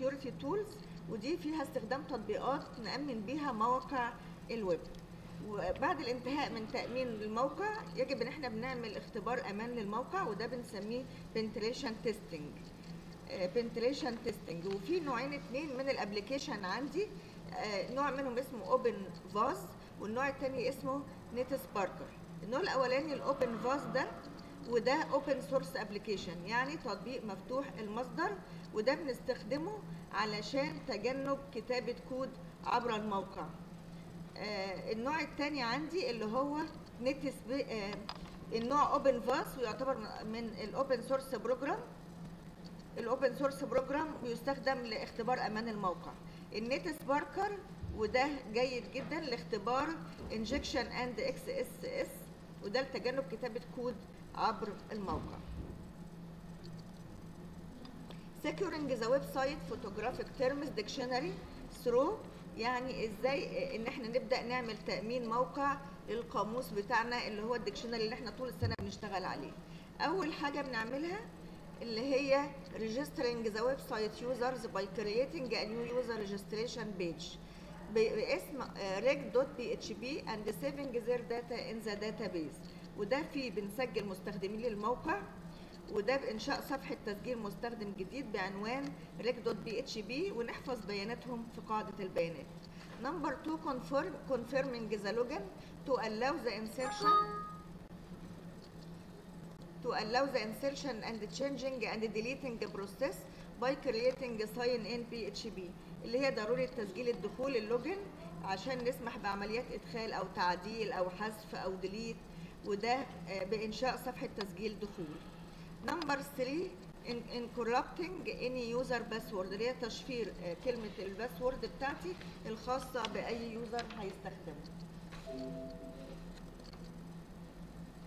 security tools ودي فيها استخدام تطبيقات نأمن بيها مواقع الويب. وبعد الانتهاء من تأمين الموقع يجب إن إحنا بنعمل اختبار أمان للموقع وده بنسميه penetration testing. penetration testing. وفي نوعين اتنين من ال application عندي. آه، نوع منهم اسمه OpenVAS والنوع التاني اسمه Netsparker النوع الأولاني ال OpenVAS ده وده open source application يعني تطبيق مفتوح المصدر وده بنستخدمه علشان تجنب كتابة كود عبر الموقع. آه النوع التاني عندي اللي هو نت آه النوع OpenVAS ويعتبر من ال open source program ال open source program بيستخدم لاختبار أمان الموقع. ال Netsparker وده جيد جدا لاختبار injection and XSS وده لتجنب كتابة كود عبر الموقع. Securing the website photographic terms dictionary through يعني إزاي ان إحنا نبدا نعمل تامين موقع للقاموس بتاعنا اللي هو الديكشنري اللي إحنا طول السنة بنشتغل عليه اول حاجة بنعملها اللي هي registering the website users by creating a new user registration page باسم reg.php and saving their data in the database وده فيه بنسجل مستخدمين للموقع وده بإنشاء صفحة تسجيل مستخدم جديد بعنوان reg.php ونحفظ بياناتهم في قاعدة البيانات. Number two confirm confirming the login to allow the insertion to allow the insertion and changing and deleting process by creating sign in PHP اللي هي ضرورة تسجيل الدخول اللوجن عشان نسمح بعمليات إدخال أو تعديل أو حذف أو delete وده بإنشاء صفحة تسجيل دخول. number 3 in, in encrypting any user password اللي هي تشفير كلمة ال password بتاعتي الخاصة بأي user هيستخدمه.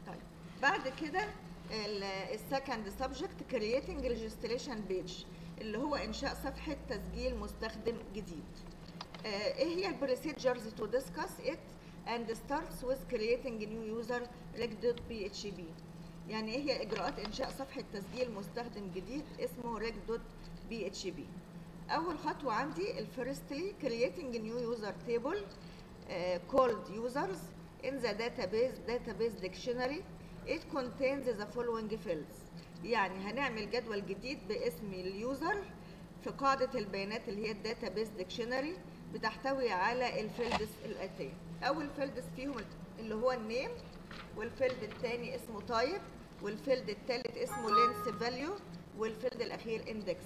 طيب بعد كده ال second subject creating registration page اللي هو إنشاء صفحة تسجيل مستخدم جديد. إيه هي ال procedures to discuss it and starts with creating new user reg.php يعني إيه هي إجراءات إنشاء صفحة تسجيل مستخدم جديد اسمه reg.php أول خطوة عندي ال firstly new user table uh, called users in the database database dictionary. It contains the following fields. يعني هنعمل جدول جديد باسم ال user في قاعدة البيانات اللي هي ال database dictionary بتحتوي على ال fields الآتية أول fields فيهم اللي هو ال name وال field الثاني اسمه type وال field الثالث اسمه length value وال field الأخير index.